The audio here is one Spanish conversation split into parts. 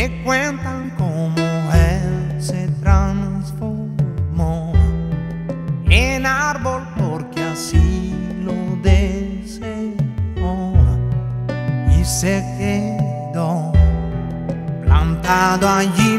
me cuentan cómo él se transformó en árbol porque así lo deseó. Y se quedó plantado allí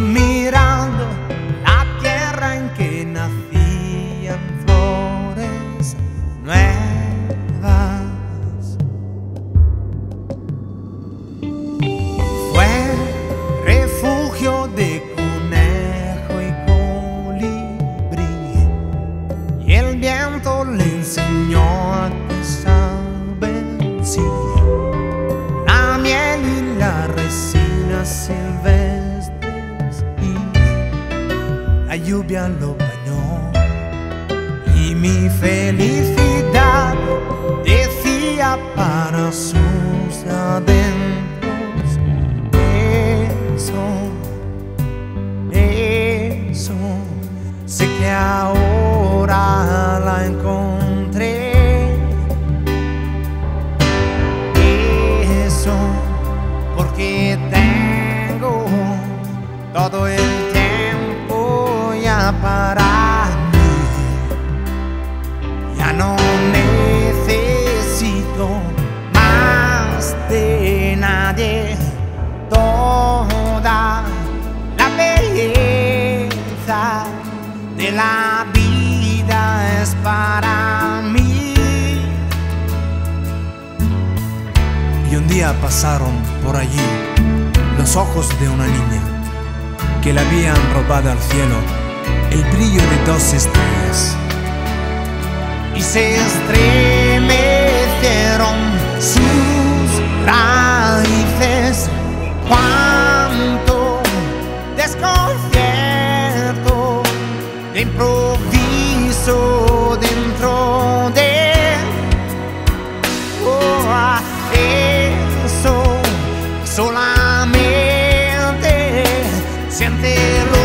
sí la miel y la resina silvestres y la lluvia lo bañó. Y mi felicidad decía para sus adentros todo el tiempo ya para mí. Ya no necesito más de nadie. Toda la belleza de la vida es para mí. Y un día pasaron por allí los ojos de una niña que le habían robado al cielo el brillo de dos estrellas. Y se estremecieron sus raíces. Cuánto desconcierto de improviso solamente siéntelo